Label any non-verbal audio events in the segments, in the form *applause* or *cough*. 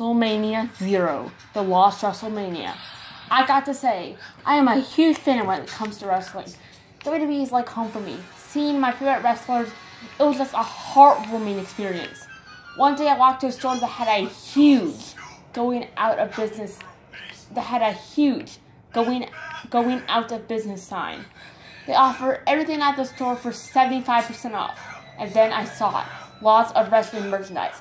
WrestleMania Zero, the Lost WrestleMania. I got to say, I am a huge fan when it comes to wrestling. WWE is like home for me. Seeing my favorite wrestlers, it was just a heartwarming experience. One day I walked to a store that had a huge going out of business that had a huge going going out of business sign. They offer everything at the store for 75% off. And then I saw it. Lots of wrestling merchandise.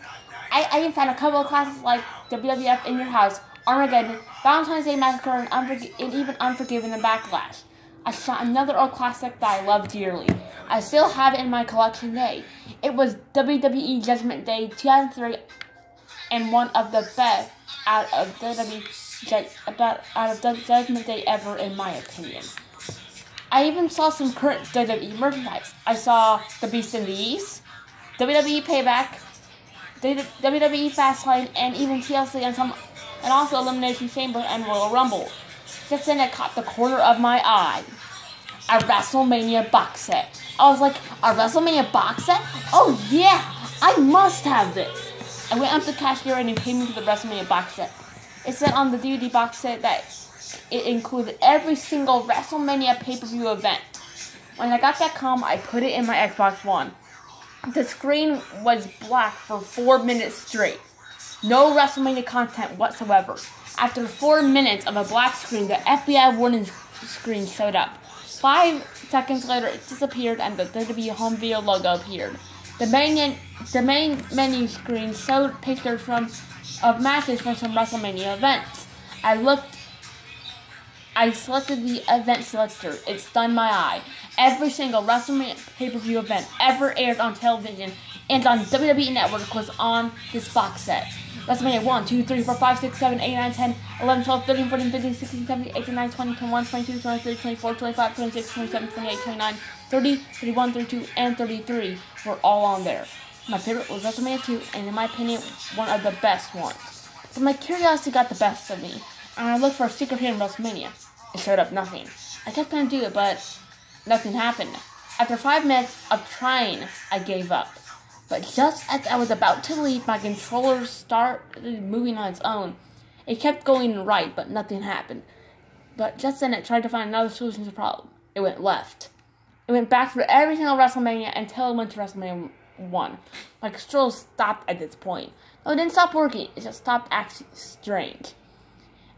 I, I even found a couple of classes like WWF in Your House, Armageddon, Valentine's Day Massacre, and, Unforg- and even Unforgiven and Backlash. I saw another old classic that I love dearly. I still have it in my collection today. It was WWE Judgment Day 2003 and one of the best out of WWE about out of Judgment Day ever in my opinion. I even saw some current WWE merchandise. I saw The Beast in the East, WWE Payback, WWE Fastlane, and even TLC and some, and also Elimination Chamber and Royal Rumble. Just then it caught the corner of my eye. A WrestleMania box set. I was like, a WrestleMania box set? Oh yeah, I must have this. I went up to the cashier and paid me for the WrestleMania box set. It said on the DVD box set that it included every single WrestleMania pay-per-view event. When I got that com, I put it in my Xbox One. The screen was black for four minutes straight. No WrestleMania content whatsoever. After four minutes of a black screen, the FBI warning screen showed up. Five seconds later, it disappeared and the WWE home video logo appeared. The main, the main menu screen showed pictures from of matches from some WrestleMania events. I looked I selected the event selector. It stunned my eye. Every single WrestleMania pay-per-view event ever aired on television and on WWE Network was on this box set. WrestleMania 1, 2, 3, 4, 5, 6, 7, 8, 9, 10, 11, 12, 13, 14, 15, 16, 17, 18, 19, 20, 21, 22, 23, 24, 25, 26, 27, 28, 29, 30, 31, 32, and 33 were all on there. My favorite was WrestleMania 2, and in my opinion, one of the best ones. So my curiosity got the best of me, and I looked for a secret hidden WrestleMania. It showed up nothing. I kept trying to do it, but nothing happened. After five minutes of trying, I gave up. But just as I was about to leave, my controller started moving on its own. It kept going right, but nothing happened. But just then, it tried to find another solution to the problem. It went left. It went back through every single WrestleMania until it went to WrestleMania 1. My controller stopped at this point. No, it didn't stop working. It just stopped acting strange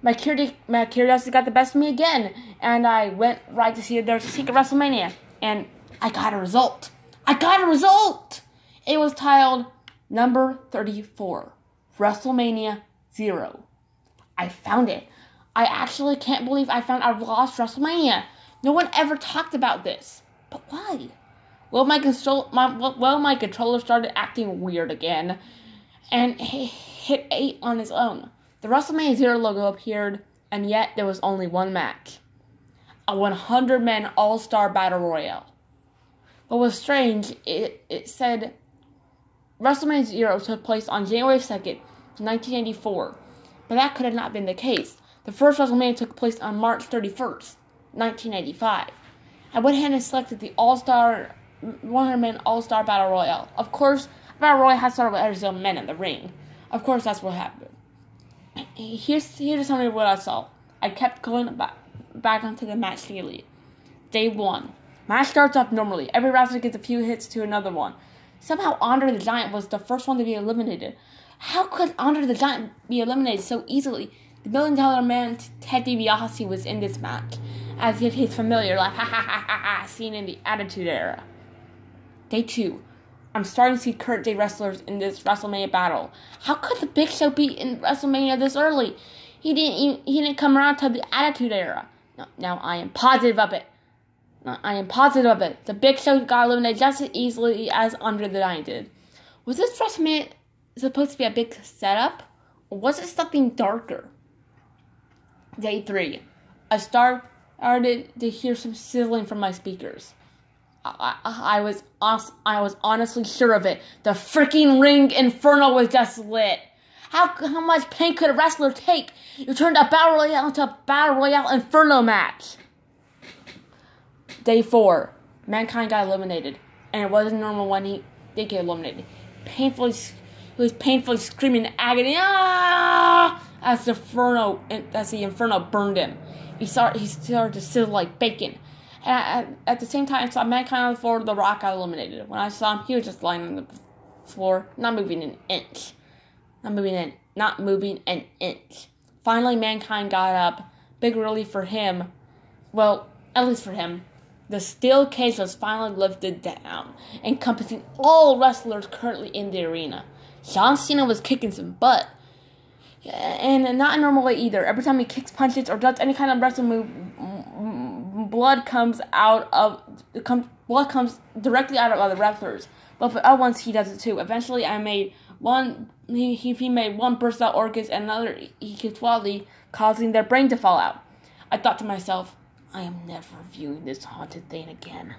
my curiosity, my curiosity got the best of me again, and I went right to see a secret WrestleMania, and I got a result. I got a result. It was titled number 34, WrestleMania Zero. I found it. I actually can't believe I found a lost WrestleMania. No one ever talked about this. But why? Well, my control, my well, my controller started acting weird again, and hit eight on its own. The WrestleMania Zero logo appeared, and yet there was only one match a 100 man All Star Battle Royale. What was strange, it, it said WrestleMania Zero took place on January 2nd, 1984, but that could have not been the case. The first WrestleMania took place on March 31st, 1985. I went ahead and selected the All Star 100 man All Star Battle Royale. Of course, Battle Royale has started with Arizona men in the ring. Of course, that's what happened here's here's something of what I saw. I kept going back back onto the match daily. Day one. Match starts off normally. Every wrestler gets a few hits to another one. Somehow Andre the Giant was the first one to be eliminated. How could Andre the Giant be eliminated so easily? The Million Dollar Man Ted DiBiase was in this match, as if he's familiar, like *laughs* ha ha ha ha ha, seen in the Attitude Era. Day two. I'm starting to see current day wrestlers in this WrestleMania battle. How could the Big Show be in WrestleMania this early? He didn't even, he didn't come around to the Attitude Era. Now, now I am positive of it. I am positive of it. The Big Show got eliminated just as easily as Andre the Giant did. Was this WrestleMania supposed to be a big setup, or was it something darker? Day three, I started to hear some sizzling from my speakers. I, I, was I was honestly sure of it. The freaking ring inferno was just lit. How how much pain could a wrestler take? You turned a battle royale into a battle royale inferno match. Day four, mankind got eliminated, and it wasn't normal when he did get eliminated. Painfully, He was painfully screaming in agony, ah! As the inferno, as the inferno burned him. He started, he started to sizzle like bacon. At, at the same time, I saw mankind on the floor. The rock got eliminated. When I saw him, he was just lying on the floor, not moving an inch, not moving an, not moving an inch. Finally, mankind got up. Big relief for him. Well, at least for him. The steel cage was finally lifted down, encompassing all wrestlers currently in the arena. John Cena was kicking some butt. And not a normal way either. Every time he kicks, punches, or does any kind of wrestling move, blood comes out of comes blood comes directly out of other wrestlers. But for at once he does it too. Eventually, I made one. He, he made one burst out organs and another he equality, causing their brain to fall out. I thought to myself, I am never viewing this haunted thing again.